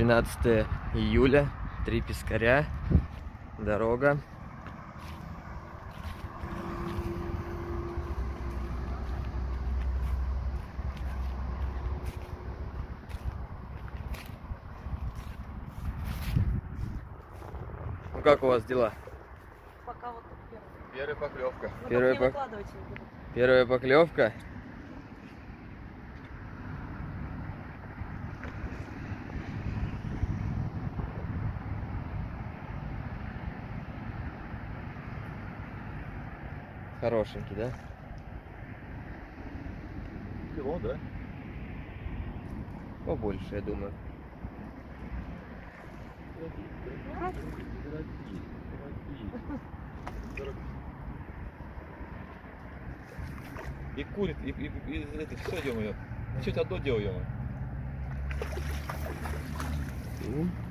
13 июля, три пескаря, дорога. Ну как у вас дела? Пока вот первый. Первая поклевка. Ну, Первая не пок-. Первая поклевка. Хорошенький, да? Кило, да? Побольше, я думаю. И курит, и, и, и это все, ё-моё. Чуть одно дело, ё М.